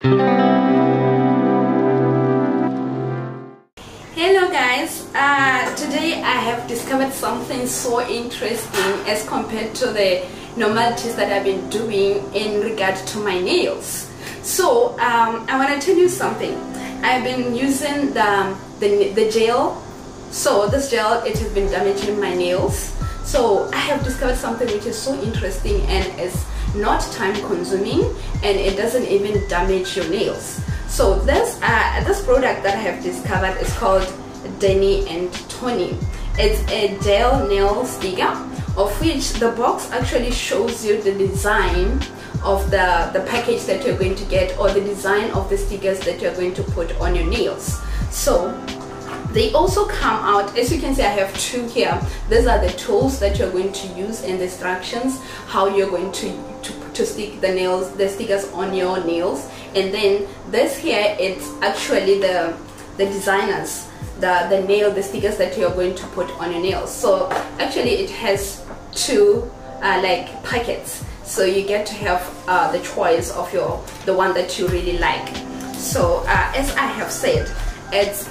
Hello guys, uh, today I have discovered something so interesting as compared to the normalities that I've been doing in regard to my nails. So um, I want to tell you something. I've been using the, the, the gel, so this gel it has been damaging my nails. So I have discovered something which is so interesting and is not time consuming and it doesn't even damage your nails. So this uh, this product that I have discovered is called Danni and Toni. It's a gel nail sticker of which the box actually shows you the design of the, the package that you're going to get or the design of the stickers that you're going to put on your nails. So they also come out as you can see I have two here these are the tools that you're going to use and the instructions how you're going to, to to stick the nails the stickers on your nails. And then this here it's actually the the designers the the nail the stickers that you're going to put on your nails. So actually it has two uh, like packets. So you get to have uh, the choice of your the one that you really like. So uh, as I have said it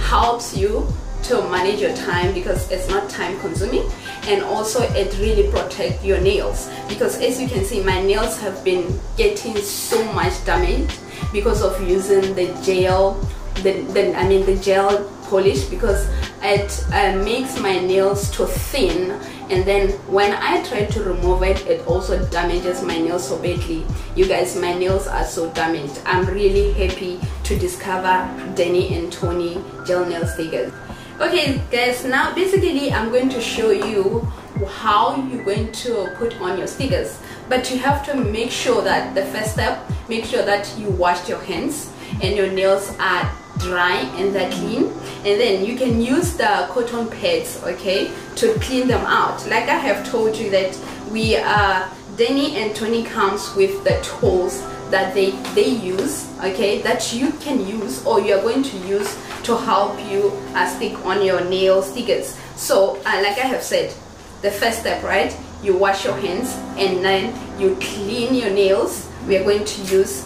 helps you to manage your time because it's not time consuming. And also it really protects your nails. Because as you can see my nails have been getting so much damage because of using the gel the, the I mean the gel polish because it uh, makes my nails too thin. And then when I try to remove it it also damages my nails so badly. You guys my nails are so damaged. I'm really happy to discover Danni and Toni gel nail stickers okay guys now basically I'm going to show you how you're going to put on your stickers but you have to make sure that the first step make sure that you wash your hands and your nails are dry and they're clean. And then you can use the cotton pads okay to clean them out. Like I have told you that we uh, Danni and Toni comes with the tools that they they use okay that you can use or you are going to use to help you uh, stick on your nail stickers. So uh, like I have said the first step right? You wash your hands and then you clean your nails. We are going to use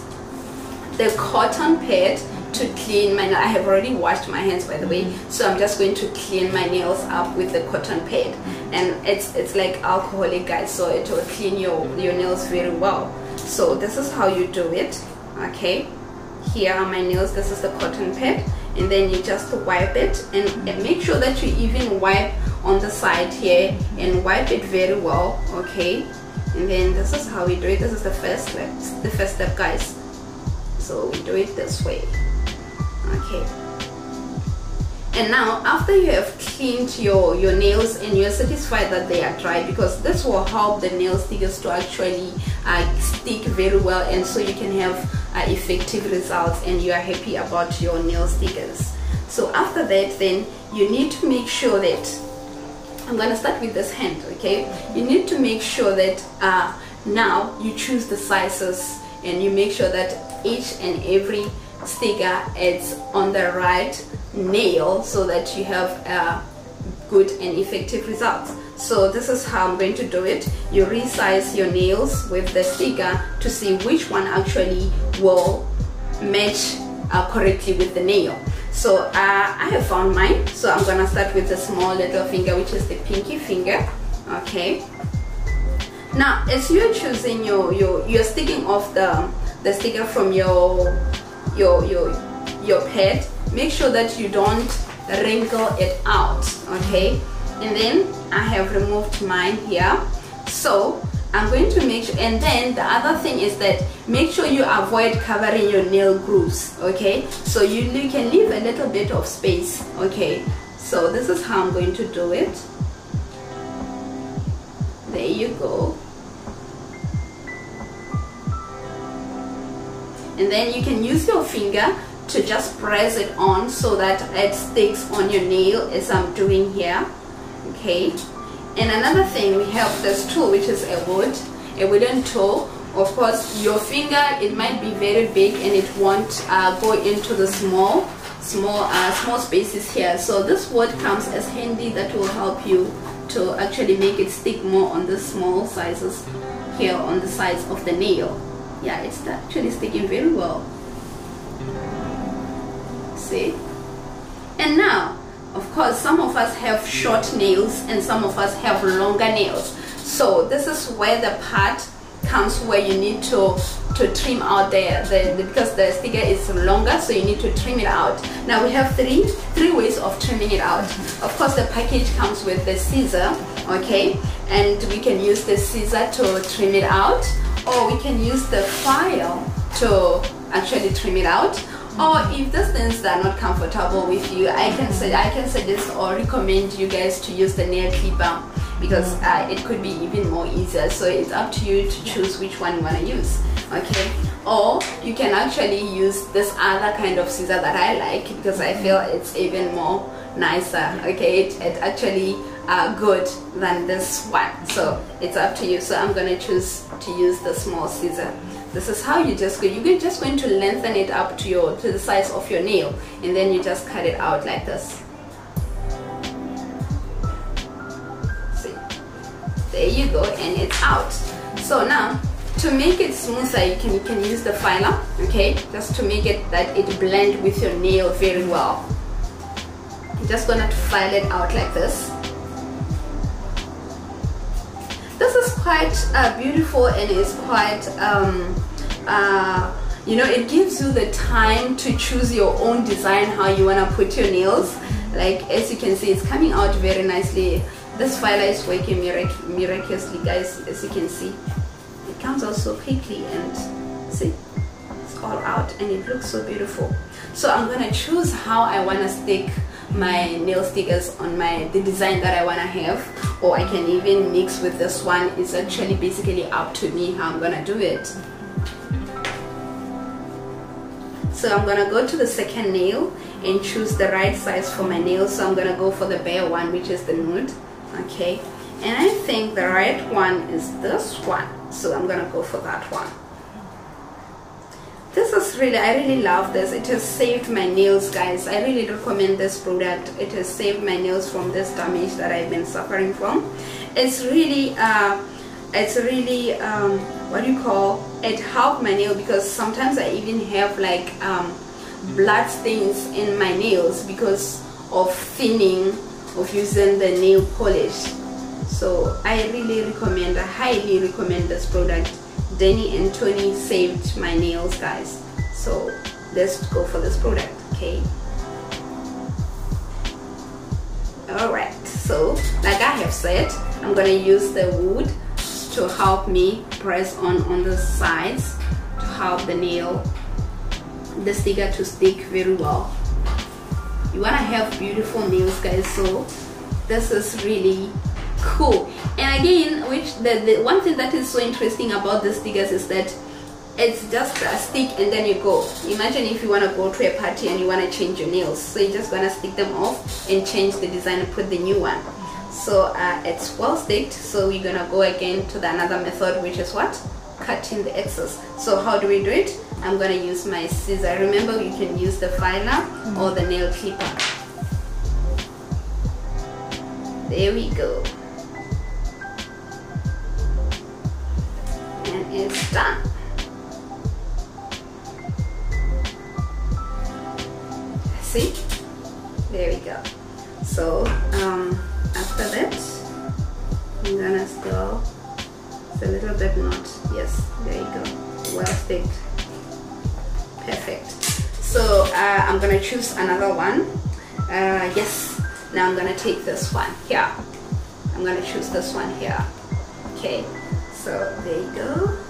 the cotton pad to clean my I have already washed my hands by the way. So I'm just going to clean my nails up with the cotton pad. And it's it's like alcoholic guys so it will clean your your nails very well so this is how you do it. Okay. Here are my nails. This is the cotton pad. And then you just wipe it. And, and make sure that you even wipe on the side here and wipe it very well. Okay. And then this is how we do it. This is the first step. The first step guys. So we do it this way. Okay. And now after you have cleaned your your nails and you're satisfied that they are dry because this will help the nail stickers to actually stick very well and so you can have uh, effective results and you are happy about your nail stickers. So after that then you need to make sure that I'm gonna start with this hand okay? You need to make sure that uh, now you choose the sizes and you make sure that each and every sticker is on the right nail so that you have a good and effective results so this is how I'm going to do it. You resize your nails with the sticker to see which one actually will match uh, correctly with the nail. So uh, I have found mine. So I'm gonna start with the small little finger which is the pinky finger. Okay. Now as you're choosing your your you're sticking off the the sticker from your your your your pad make sure that you don't wrinkle it out okay and then I have removed mine here. So I'm going to make sure and then the other thing is that make sure you avoid covering your nail grooves okay? So you, you can leave a little bit of space okay? So this is how I'm going to do it. There you go. And then you can use your finger to just press it on so that it sticks on your nail as I'm doing here okay and another thing we have this tool which is a wood a wooden tool. Of course your finger it might be very big and it won't uh, go into the small small uh, small spaces here. So this wood comes as handy that will help you to actually make it stick more on the small sizes here on the sides of the nail. Yeah it's actually sticking very well. See? And now of course some of us have short nails and some of us have longer nails. So this is where the part comes where you need to to trim out the, the, the, because the sticker is longer so you need to trim it out. Now we have three three ways of trimming it out. Of course the package comes with the scissor okay? And we can use the scissor to trim it out or we can use the file to actually trim it out or if those things are not comfortable with you I can say I can suggest or recommend you guys to use the nail clipper because uh, it could be even more easier. So it's up to you to choose which one you want to use okay? Or you can actually use this other kind of scissor that I like because I feel it's even more nicer okay? It, it actually uh, good than this one. So it's up to you. So I'm gonna choose to use the small scissor this is how you just go you're just going to lengthen it up to your to the size of your nail and then you just cut it out like this. See? There you go and it's out. So now to make it smoother you can you can use the filer okay? Just to make it that it blend with your nail very well. I'm just gonna file it out like this quite uh, beautiful and it's quite um, uh, you know it gives you the time to choose your own design how you want to put your nails. Like as you can see it's coming out very nicely. This filer is working mirac miraculously guys as you can see. It comes out so quickly and see it's all out and it looks so beautiful. So I'm gonna choose how I want to stick my nail stickers on my the design that I want to have or I can even mix with this one it's actually basically up to me how I'm gonna do it. So I'm gonna go to the second nail and choose the right size for my nail. So I'm gonna go for the bare one which is the nude okay? And I think the right one is this one. So I'm gonna go for that one really i really love this. It has saved my nails guys. I really recommend this product. It has saved my nails from this damage that i've been suffering from. It's really uh, it's really um, what do you call it helped my nail because sometimes i even have like um, blood stains in my nails because of thinning of using the nail polish. So i really recommend i highly recommend this product. Danni and Toni saved my nails guys so let's go for this product okay? Alright so like I have said I'm gonna use the wood to help me press on on the sides to help the nail the sticker to stick very well. You want to have beautiful nails guys so this is really cool. And again which the, the one thing that is so interesting about the stickers is that it's just a stick and then you go. Imagine if you want to go to a party and you want to change your nails. So you're just gonna stick them off and change the design and put the new one. So uh, it's well sticked so we're gonna go again to the another method which is what? Cutting the excess. So how do we do it? I'm gonna use my scissor. Remember you can use the filer or the nail clipper. There we go. And it's done. See? There we go. So um, after that, I'm gonna still, it's a little bit not, yes, there you go, well sticked. Perfect. So uh, I'm gonna choose another one. Uh, yes, now I'm gonna take this one here. I'm gonna choose this one here. Okay, so there you go.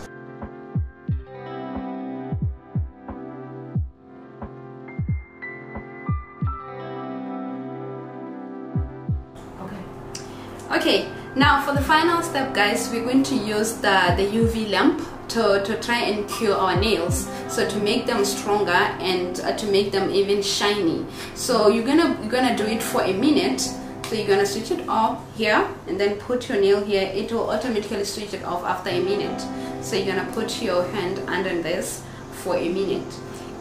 Now for the final step guys, we're going to use the, the UV lamp to, to try and cure our nails. So to make them stronger and uh, to make them even shiny. So you're gonna you're gonna do it for a minute. So you're gonna switch it off here and then put your nail here. It will automatically switch it off after a minute. So you're gonna put your hand under this for a minute.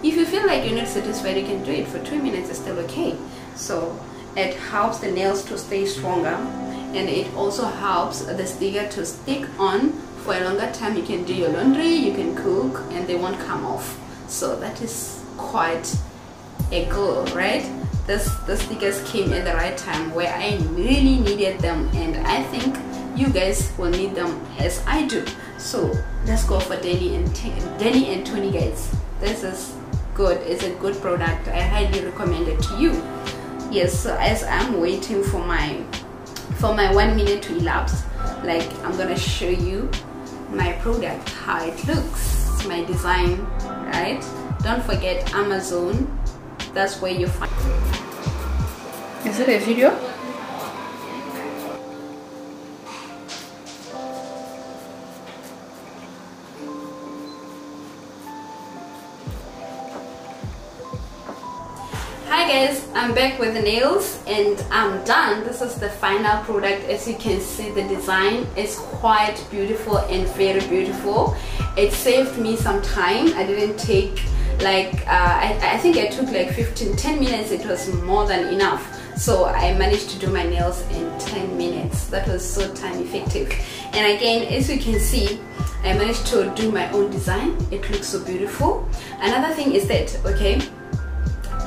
If you feel like you're not satisfied you can do it for two minutes. It's still okay. So it helps the nails to stay stronger and it also helps the sticker to stick on for a longer time. You can do your laundry you can cook and they won't come off. So that is quite a goal right? This the stickers came at the right time where I really needed them and I think you guys will need them as I do. So let's go for Danni and Danni and Toni guys. This is good. It's a good product. I highly recommend it to you. Yes so as I'm waiting for my for my one minute to elapse like I'm gonna show you my product how it looks my design right? Don't forget Amazon that's where you find is it a video hi guys i'm back with the nails and i'm done. This is the final product. As you can see the design is quite beautiful and very beautiful. It saved me some time. I didn't take like uh, I, I think i took like 15 10 minutes. It was more than enough. So i managed to do my nails in 10 minutes. That was so time effective. And again as you can see I managed to do my own design. It looks so beautiful. Another thing is that okay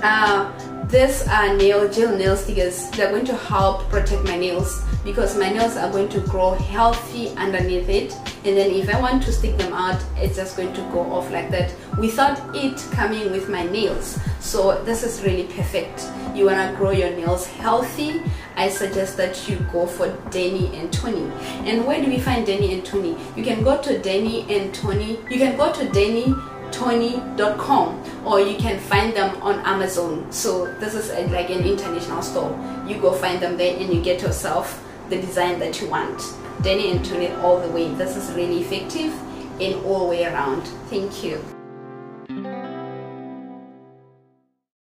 uh, this uh, nail gel nail stickers they're going to help protect my nails because my nails are going to grow healthy underneath it. And then if I want to stick them out it's just going to go off like that without it coming with my nails. So this is really perfect. You want to grow your nails healthy? I suggest that you go for Denny and Toni. And where do we find Denny and Toni? You can go to Denny and Toni. You can go to Danni toni.com or you can find them on Amazon. So this is a, like an international store. You go find them there and you get yourself the design that you want. Danni and Toni all the way. This is really effective in all the way around. Thank you.